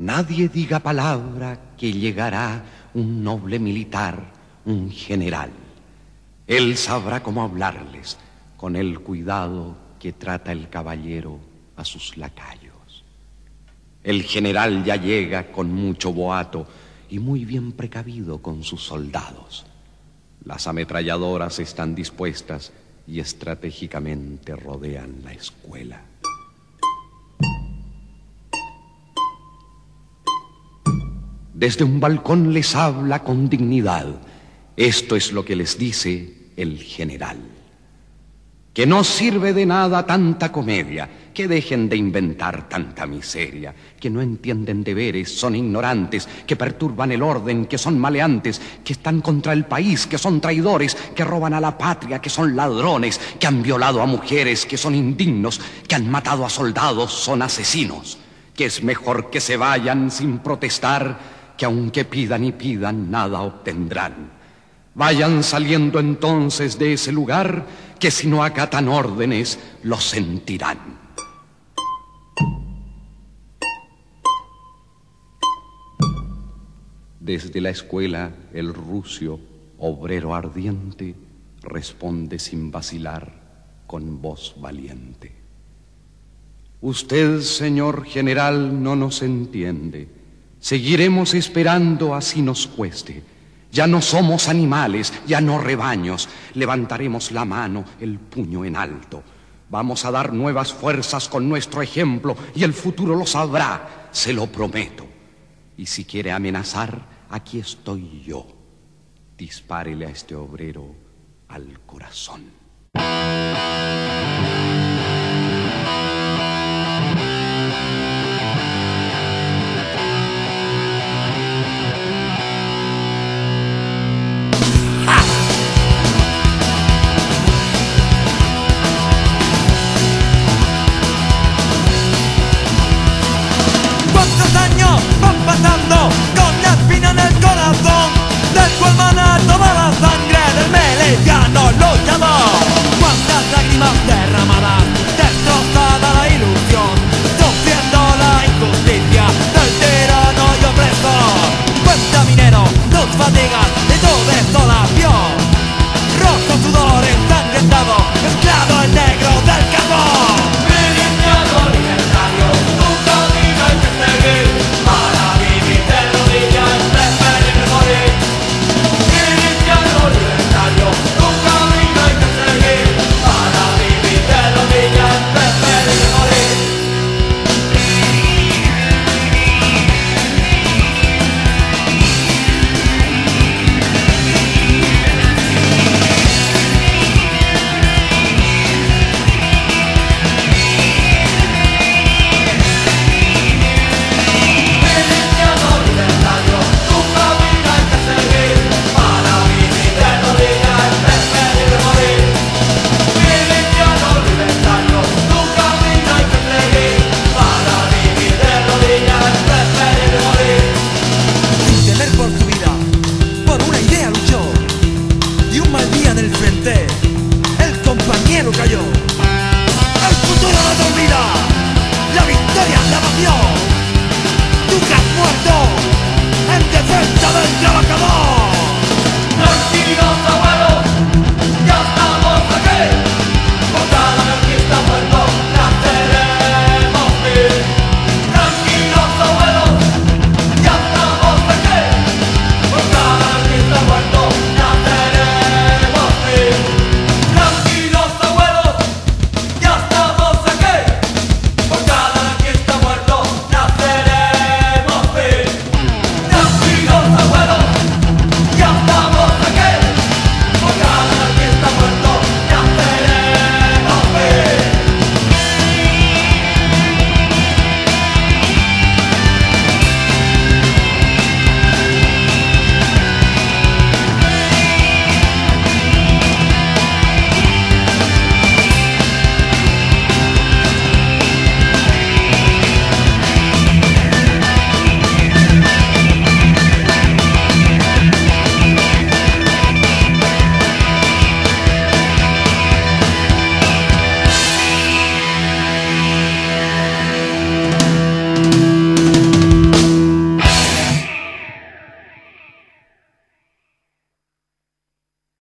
Nadie diga palabra que llegará un noble militar, un general. Él sabrá cómo hablarles con el cuidado que trata el caballero a sus lacayos. El general ya llega con mucho boato y muy bien precavido con sus soldados. Las ametralladoras están dispuestas y estratégicamente rodean la escuela. Desde un balcón les habla con dignidad. Esto es lo que les dice el general. Que no sirve de nada tanta comedia, que dejen de inventar tanta miseria, que no entienden deberes, son ignorantes, que perturban el orden, que son maleantes, que están contra el país, que son traidores, que roban a la patria, que son ladrones, que han violado a mujeres, que son indignos, que han matado a soldados, son asesinos, que es mejor que se vayan sin protestar que aunque pidan y pidan, nada obtendrán. Vayan saliendo entonces de ese lugar, que si no acatan órdenes, lo sentirán. Desde la escuela, el rucio, obrero ardiente, responde sin vacilar, con voz valiente. Usted, señor general, no nos entiende Seguiremos esperando así nos cueste. Ya no somos animales, ya no rebaños. Levantaremos la mano, el puño en alto. Vamos a dar nuevas fuerzas con nuestro ejemplo y el futuro lo sabrá, se lo prometo. Y si quiere amenazar, aquí estoy yo. Dispárele a este obrero al corazón. Con la espina en el corazón. Del cual mana toda la sangre. del Señor.